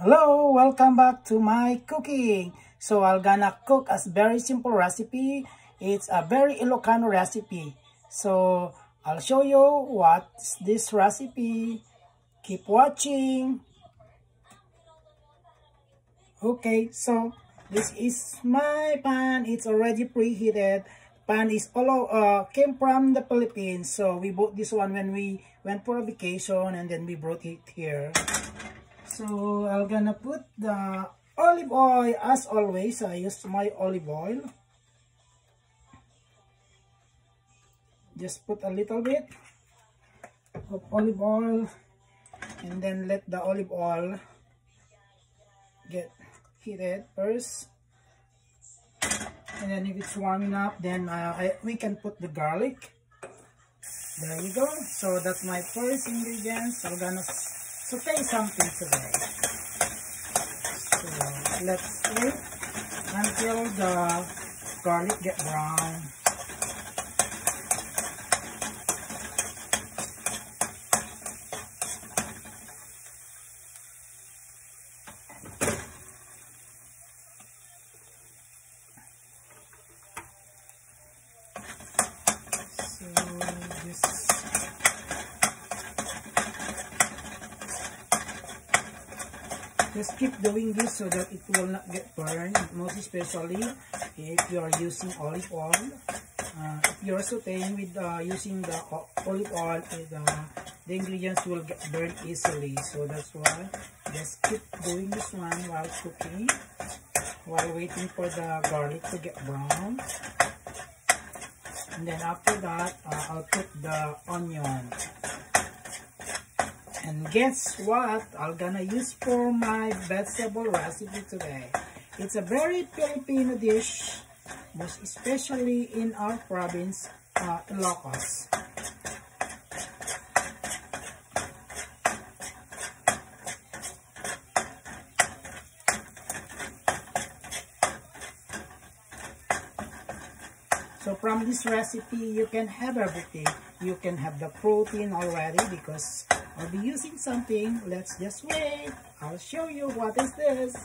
Hello, welcome back to my cooking. So I'm gonna cook a very simple recipe. It's a very Ilocano recipe. So I'll show you what's this recipe. Keep watching. Okay, so this is my pan. It's already preheated. Pan is all uh, came from the Philippines. So we bought this one when we went for a vacation and then we brought it here. So I'm gonna put the olive oil as always. I use my olive oil. Just put a little bit of olive oil and then let the olive oil get heated first. And then if it's warm enough, then uh, I, we can put the garlic. There you go. So that's my first ingredients. I'm gonna saute something today. So let's wait until the garlic get brown. Just keep doing this so that it will not get burned. Most especially if you are using olive oil. Uh, if you're sauteing with uh, using the olive oil uh, the ingredients will get burned easily. So that's why just keep doing this one while cooking while waiting for the garlic to get brown. And then after that uh, I'll put the onion and guess what? I'm gonna use for my vegetable recipe today. It's a very Filipino dish, most especially in our province, uh, Ilocos. So from this recipe, you can have everything. You can have the protein already because I'll be using something. Let's just wait. I'll show you what is this.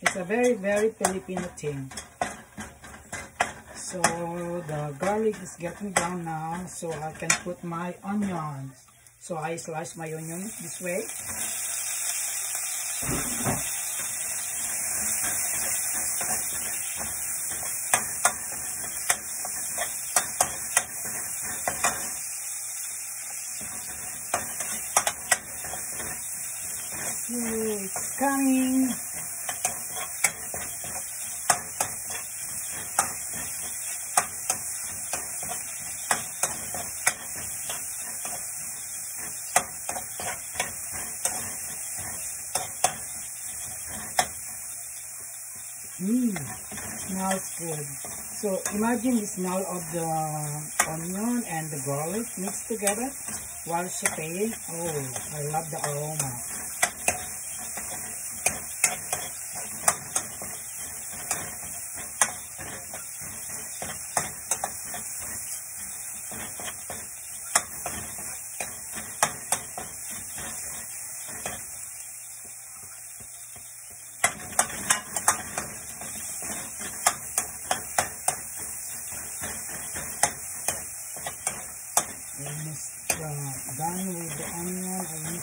It's a very, very Filipino thing. So the garlic is getting brown now. So I can put my onions. So I slice my onion this way. Mm, it's coming. Mmm, smells good. So imagine the smell of the onion and the garlic mixed together while sauteing. Oh, I love the aroma. almost uh, done with the onion it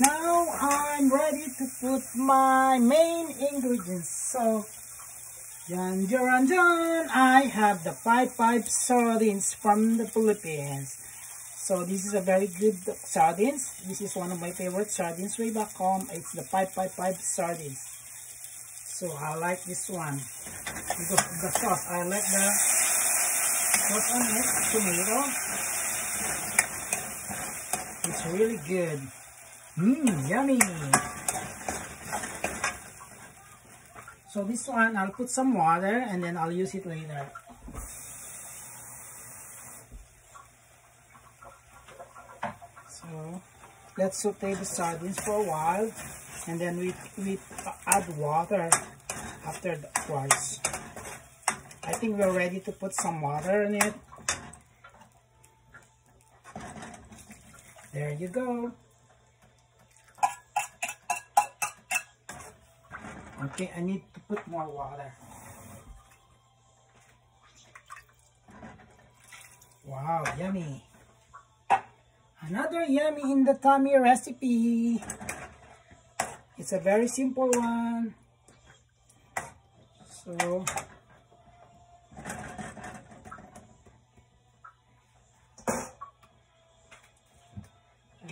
Now I'm ready to put my main ingredients. So Jan Jan Jan, I have the 5-5 sardines from the Philippines. So this is a very good sardines. This is one of my favorite sardines way back home. It's the 555 sardines. So I like this one because of the sauce. I like the sauce on it? Tomato. It's really good. Mmm, yummy. So this one, I'll put some water and then I'll use it later. So let's saute the sardines for a while and then we, we add water after twice. I think we're ready to put some water in it. There you go. Okay, I need to put more water. Wow, yummy. Another yummy in the tummy recipe. It's a very simple one. So,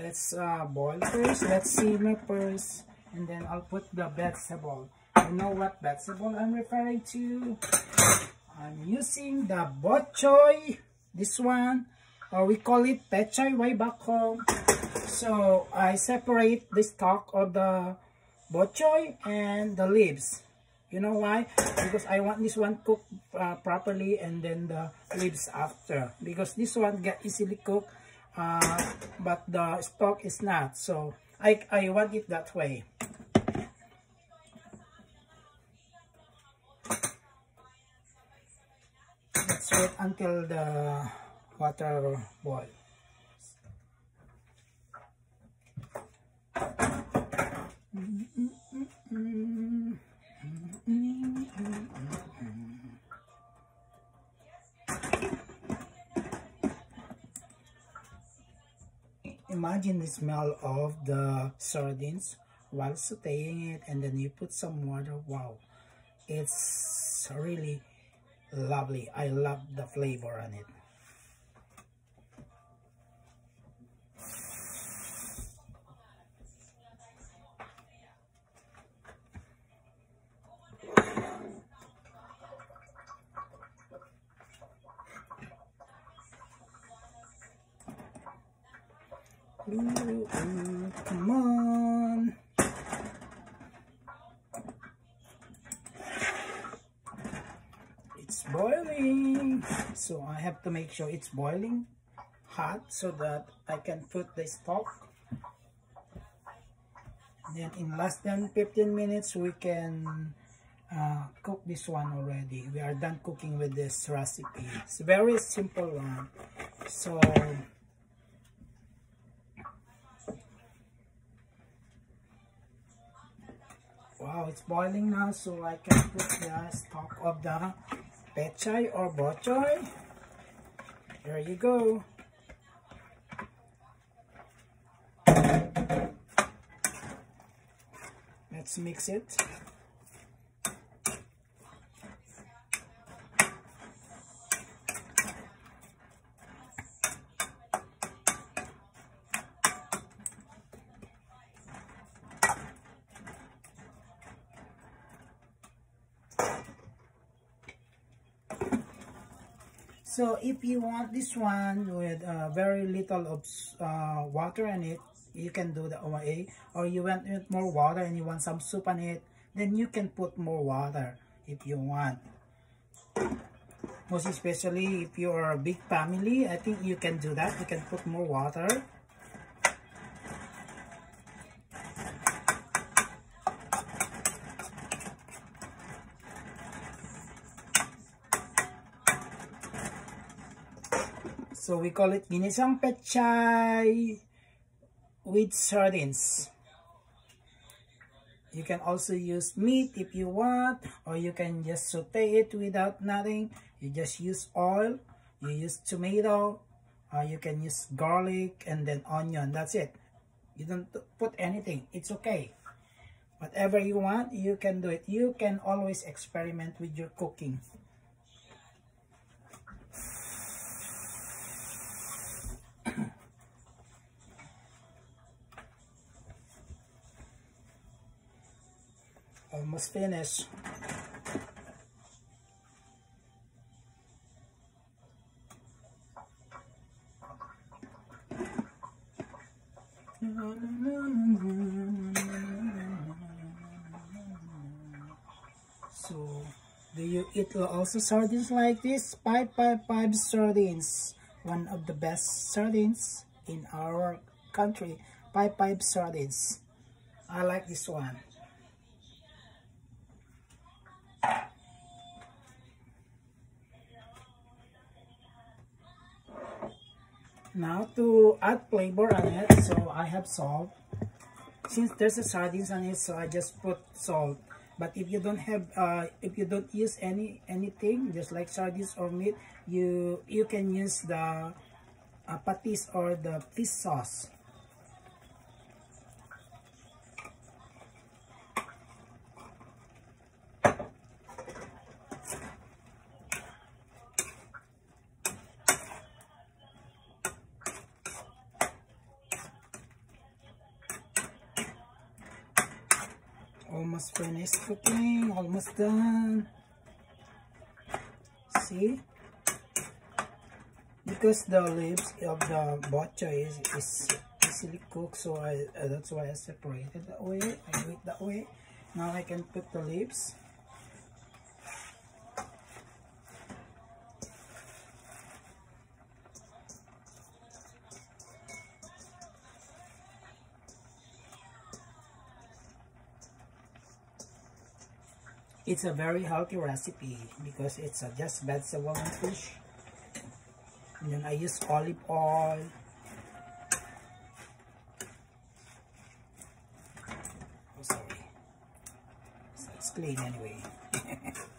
let's uh, boil first. Let's simmer first. And then I'll put the vegetable. You know what vegetable I'm referring to? I'm using the bok choy. This one. Or we call it pechay way back home. So I separate the stalk of the bok choy and the leaves. You know why? Because I want this one cooked uh, properly and then the leaves after. Because this one get easily cooked uh, but the stalk is not. So I, I want it that way. Let's wait until the water boils. Imagine the smell of the sardines while sauteing it and then you put some water. Wow, it's really lovely. I love the flavor on it. Ooh, ooh, come on. It's boiling. So I have to make sure it's boiling hot so that I can put the stalk. Then in less than 15 minutes, we can uh, cook this one already. We are done cooking with this recipe. It's very simple one. So Wow, it's boiling now so I can put the stalk of the pechay or bok choy. There you go. Let's mix it. So if you want this one with uh, very little of uh, water in it, you can do the way. Or you want more water and you want some soup on it, then you can put more water if you want. Most especially if you are a big family, I think you can do that. You can put more water. So we call it ginisang pechay with sardines. You can also use meat if you want or you can just saute it without nothing. You just use oil, you use tomato, or you can use garlic and then onion. That's it. You don't put anything. It's okay. Whatever you want, you can do it. You can always experiment with your cooking. Almost finished so do you eat also sardines like this five five five sardines one of the best sardines in our country, Pied Pipe sardines. I like this one. Now to add flavor on it, so I have salt. Since there's a sardines on it, so I just put salt. But if you don't have, uh, if you don't use any anything, just like sardines or meat, you you can use the uh, patis or the fish sauce. Almost cooking almost done. See? Because the leaves of the bok is, is easily cooked so I uh, that's why I separated that way. I do it that way. Now I can put the leaves it's a very healthy recipe because it's a just vegetable and fish. And then I use olive oil. Oh sorry. So it's clean anyway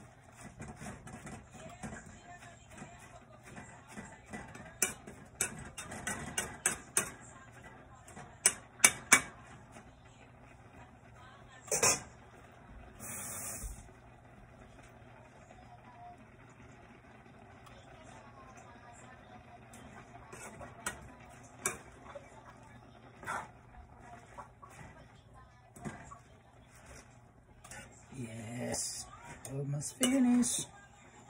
almost finished.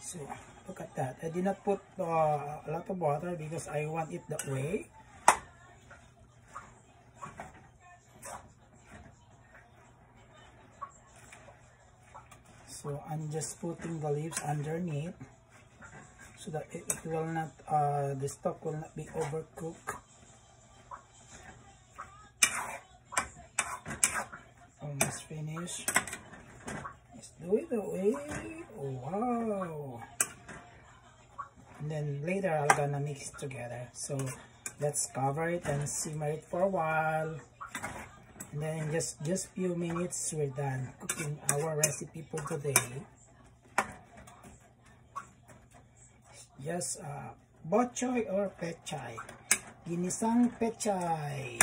So look at that. I did not put uh, a lot of water because I want it that way. So I'm just putting the leaves underneath so that it, it will not uh, the stalk will not be overcooked. Almost finished Let's do it away. Oh, wow. And then later I'm gonna mix it together. So let's cover it and simmer it for a while. And then just just few minutes we're done cooking our recipe for today. Just uh, bok choy or pechay. Ginisang pechay.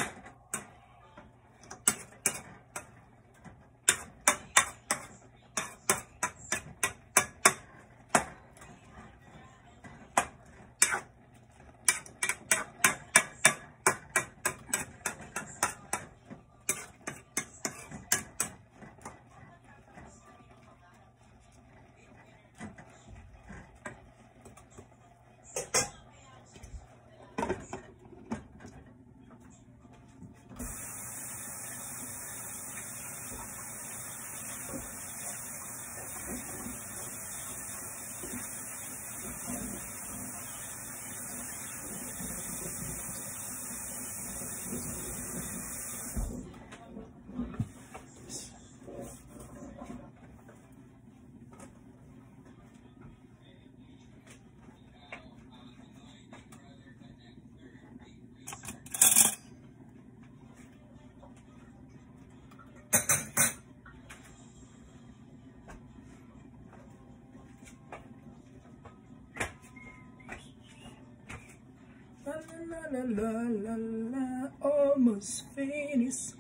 La la la la almost finished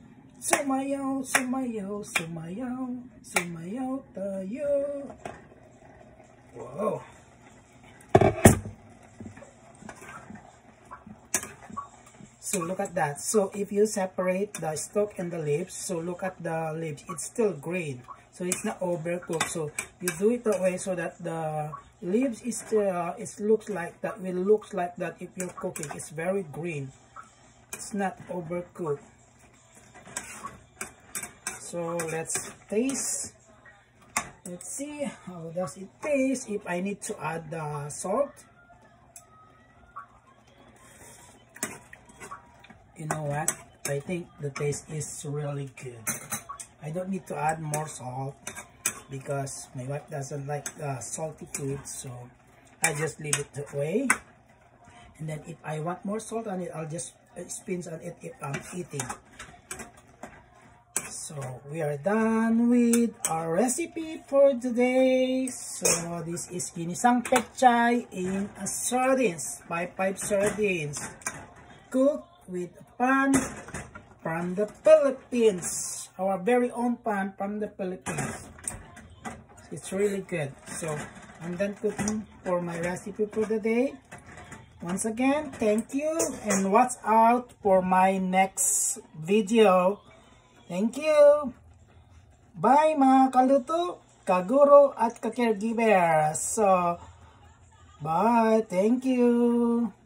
Sumayaw, sumayaw, sumayaw, sumayaw tayo. Wow. So look at that. So if you separate the stalk and the leaves, so look at the leaves, it's still green. So it's not overcooked. So you do it that way so that the leaves is uh, it looks like that will looks like that if you're cooking. It's very green. It's not overcooked. So let's taste. Let's see how does it taste. If I need to add the salt. You know what? I think the taste is really good. I don't need to add more salt because my wife doesn't like uh, salty food so I just leave it that way. And then if I want more salt on it I'll just uh, spin on it if I'm eating. So we are done with our recipe for today. So this is ginisang pechay in a sardines five five sardines. Cooked with pan from the Philippines our very own pan from the Philippines it's really good. So I'm done cooking for my recipe for the day. Once again thank you and watch out for my next video. Thank you. Bye mga kaluto kaguro at ka-caregiver. So bye. Thank you